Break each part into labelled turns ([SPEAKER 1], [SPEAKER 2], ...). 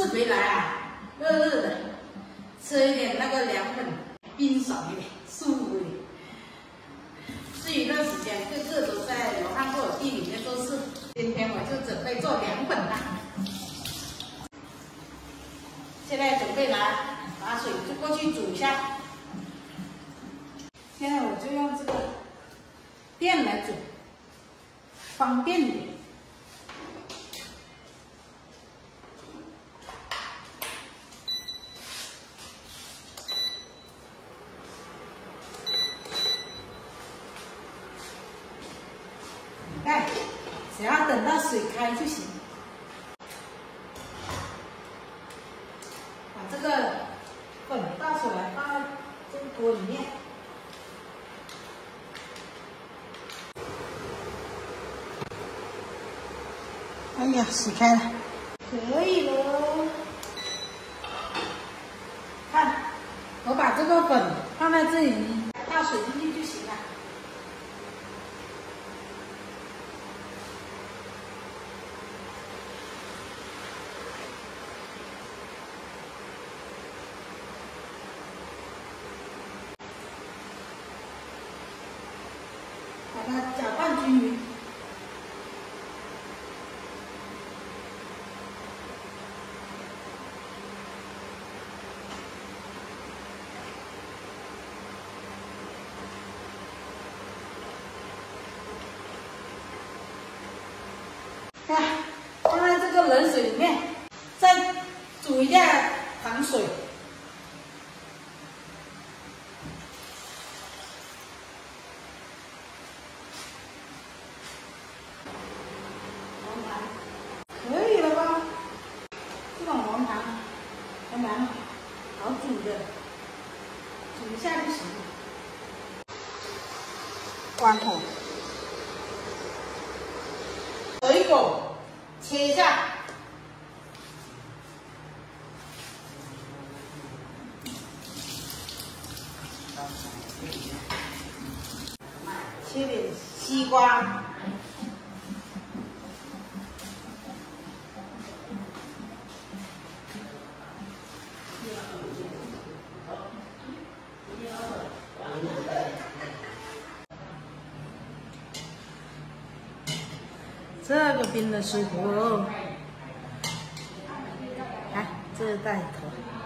[SPEAKER 1] 做事回来啊，热热的，吃一点那个凉粉，冰爽一点，舒服一点。这一段时间，个个都在罗汉果地里面做事，今天我就准备做凉粉了。现在准备拿拿水就过去煮一下。现在我就用这个电来煮，方便一点。看，只要等到水开就行。把这个粉倒出来，放到这个锅里面。哎呀，洗开了，可以喽。看，我把这个粉放在这里，倒水进去就行了。把它搅拌均匀。看，放在这个冷水里面，再煮一下糖水。黄糖，可以了吧？这种黄糖好煮的，煮一下就行了。关火，水果切一下，切点西瓜。这个冰的水果，来，这带头。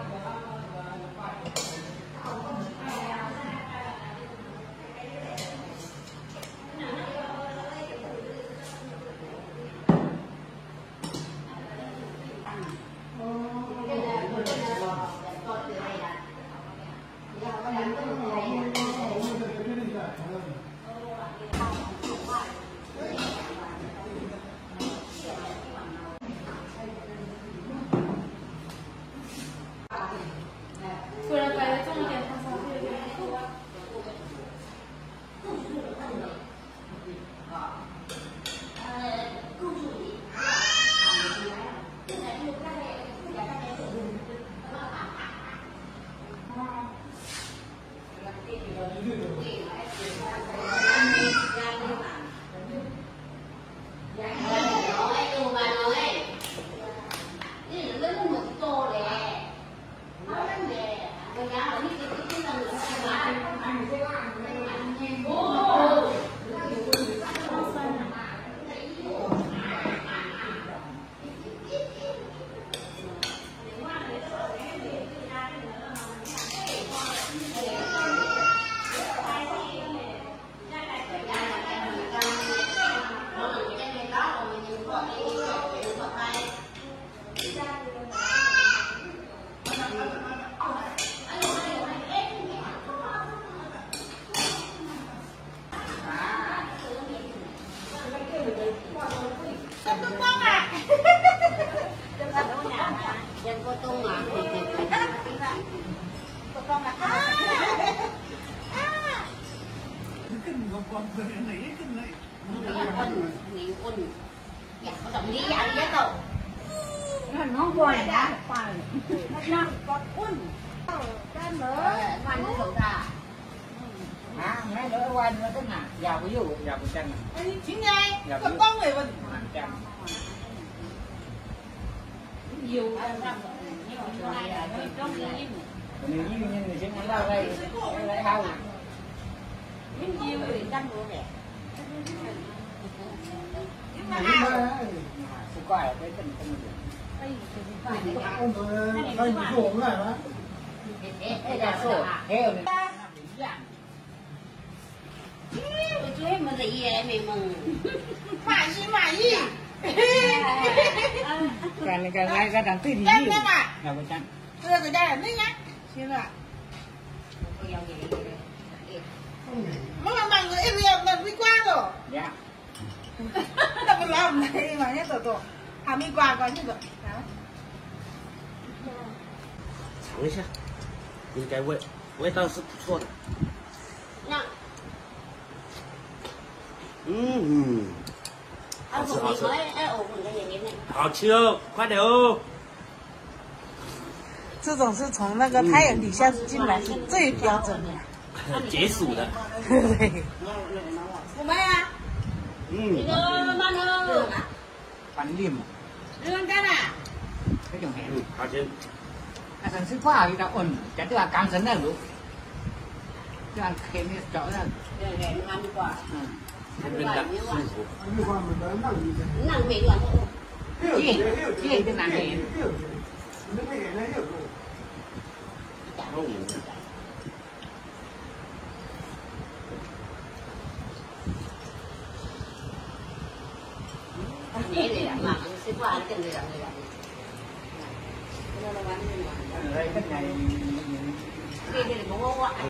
[SPEAKER 2] Nó quay đã quay nó có quân cái nữa quay nó đầu ra
[SPEAKER 3] à mấy đứa quay nó tức nào, giàu ví dụ giàu một trăm
[SPEAKER 1] chính ngay, con người mình
[SPEAKER 2] nhiều nhưng mà ai lại trong yên
[SPEAKER 3] mình như nhìn thì sẽ ngắn đau đây lại đau
[SPEAKER 2] nhưng nhiều thì tăng luôn nè mà
[SPEAKER 3] sự quải cái tình tình mình Hãy subscribe cho kênh
[SPEAKER 2] Ghiền Mì Gõ Để không bỏ lỡ
[SPEAKER 1] những video hấp dẫn
[SPEAKER 3] Càng cái ngay ra đằng tươi
[SPEAKER 1] đi.
[SPEAKER 3] Chăng
[SPEAKER 1] chăng à?
[SPEAKER 3] Nào có chăng.
[SPEAKER 1] Tôi có chăng là nước nhá. Xin ạ. Mà mà mà người em em mà đi qua rồi.
[SPEAKER 3] Dạ.
[SPEAKER 1] Tập làm này mà nhé tổ tổ. À mi qua qua chứ rồi. Đó.
[SPEAKER 4] Thử xem. Nhìn cái quê
[SPEAKER 2] quê tao sụp sụp. Nào. Ừm. 好吃好吃。
[SPEAKER 4] 好吃哦，快点哦。
[SPEAKER 1] 这种是从那个太阳底下进来是最标准的。
[SPEAKER 4] 解暑的。
[SPEAKER 1] 不卖呀。
[SPEAKER 4] 嗯。
[SPEAKER 2] 这个馒
[SPEAKER 3] 头。板
[SPEAKER 1] 栗嘛。你们
[SPEAKER 3] 干啦？这
[SPEAKER 4] 种。好吃。
[SPEAKER 3] 那上次不好遇问，这就要干成那路。
[SPEAKER 2] 这样肯定找那。
[SPEAKER 4] 对对，你看你
[SPEAKER 5] 挂。嗯。mình đặt nặng
[SPEAKER 2] miệng là
[SPEAKER 3] gì gì
[SPEAKER 5] cái
[SPEAKER 2] nặng miệng Hãy subscribe cho kênh Ghiền Mì Gõ Để
[SPEAKER 3] không bỏ lỡ
[SPEAKER 2] những video hấp dẫn